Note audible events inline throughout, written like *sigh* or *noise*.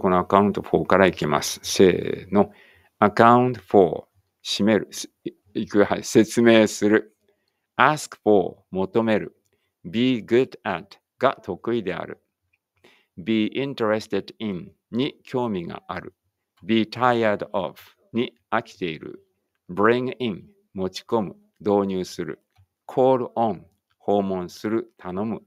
このアカウント4からいきます。せーの。アカウント4、閉める。いくはい。説明する。ask for、求める。be good at が得意である。be interested in に興味がある。be tired of に飽きている。bring in 持ち込む。導入する。call on 訪問する。頼む。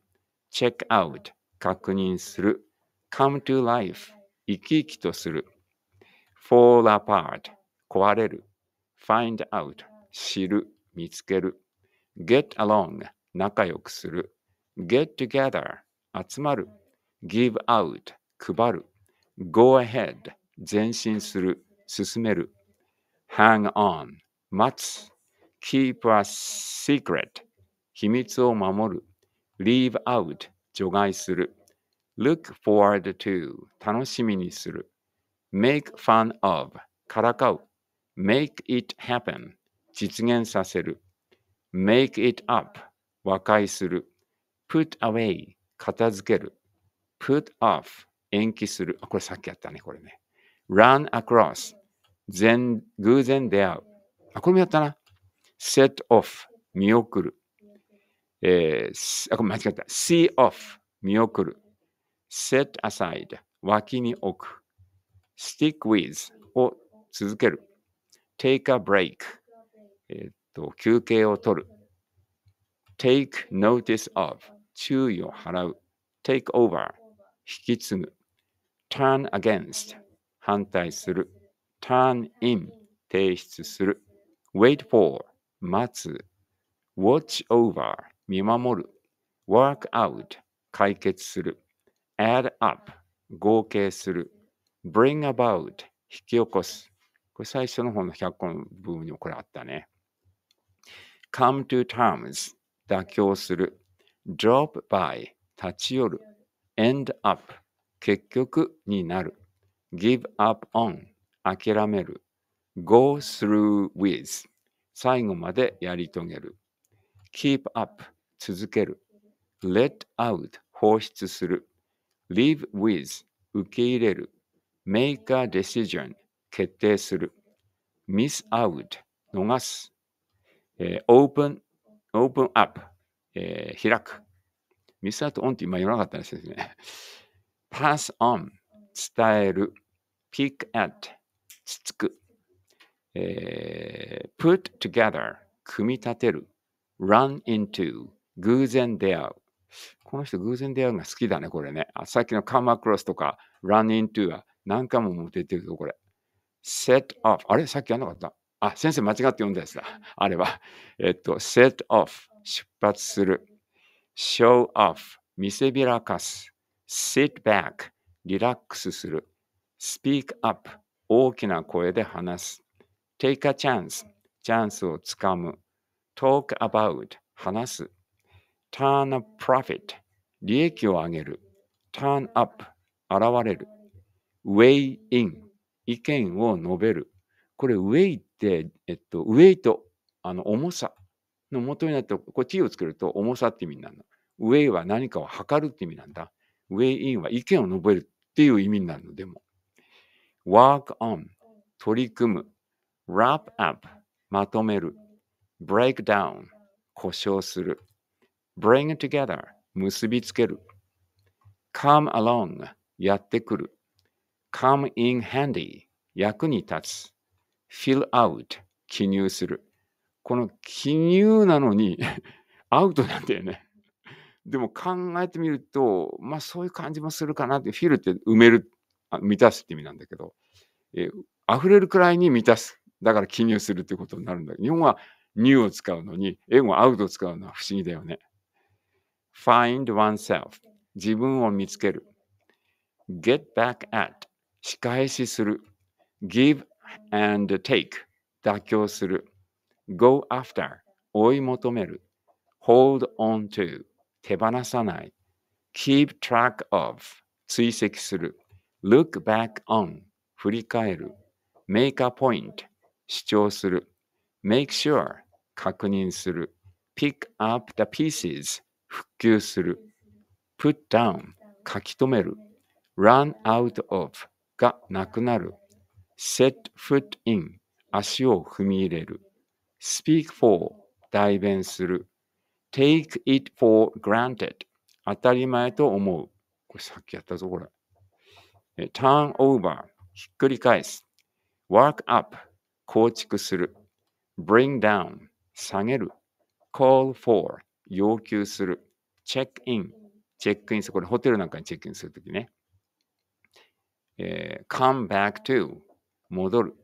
check out 確認する。come to life 生き生きとする。fall apart 壊れる。find out 知る。見つける。get along 仲良くする。get together 集まる。give out 配る。go ahead 前進する。進める。hang on 待つ。keep a secret 秘密を守る。leave out 除外する。Look forward to 楽しみにする。make fun of からかう。make it happen 実現させる。make it up 和解する。put away 片付ける。put off 延期する。あ、これさっきやったね、これね。run across 全偶然出会う。あ、これもやったな。set off 見送る。えー、あ、これ間違った。see off 見送る。Set aside 脇に置く。stick with を続ける。take a break えっと、休憩を取る。take notice of 注意を払う。take over 引き継ぐ。turn against 反対する。turn in 提出する。wait for 待つ。watch over 見守る。work out 解決する。Add up 合計する。bring about 引き起こす。これ最初の方の100個の部分にもこれあったね。come to terms 妥協する。drop by 立ち寄る。end up 結局になる。give up on 諦める。go through with 最後までやり遂げる。keep up 続ける。let out 放出する。Live with 受け入れる。make a decision 決定する。miss out 逃す。えー open, open up、えー開く。miss out on って今言わなかったですね。pass on 伝える。pick at つつく。えー put together 組み立てる。run into 偶然出会う。この人偶然出会うのが好きだね、これね。あさっきの come across とか run into は何回もも出てるぞ、これ。set off。あれ？さっきやんなかった？あ、先生間違って読んだやつだ。あれは。えっと、set off。出発する。show off。見せびらかす。sit back。リラックスする。speak up。大きな声で話す。take a chance。チャンスをつかむ。talk about。話す。Turn a profit。利益を上げる。turn up。現れる。weigh in。意見を述べる。これ、ウェイって、えっと、ウェイと、あの、重さの元になって、これ t をつけると重さって意味になるの。ウェイは何かを測るって意味なんだ。ウェイインは意見を述べるっていう意味になるのでも。work on 取り組む。wrap up まとめる。break down 故障する。Bring together 結びつける。come along やってくる。come in handy 役に立つ。fill out 記入する。この記入なのに *laughs* アウトなんだよね。でも考えてみると、まあそういう感じもするかなって、フィルって埋める、満たすって意味なんだけど、えー溢れるくらいに満たす。だから記入するってことになるんだけど、日本は new を使うのに、英語は out を使うのは不思議だよね。Find oneself 自分を見つける。get back at 仕返しする。give and take 妥協する。go after 追い求める。hold on to 手放さない。keep track of 追跡する。look back on 振り返る。make a point 主張する。make sure 確認する。pick up the pieces 復旧する。put down 書き留める。run out of がなくなる。set foot in 足を踏み入れる。speak for 代弁する。take it for granted 当たり前と思う。これさっきやったぞ、これ。turn over ひっくり返す。work up 構築する。bring down 下げる。call for 要求する。チェックインチェックインする。これホテルなんかにチェックインするときね。えー、come back to 戻る。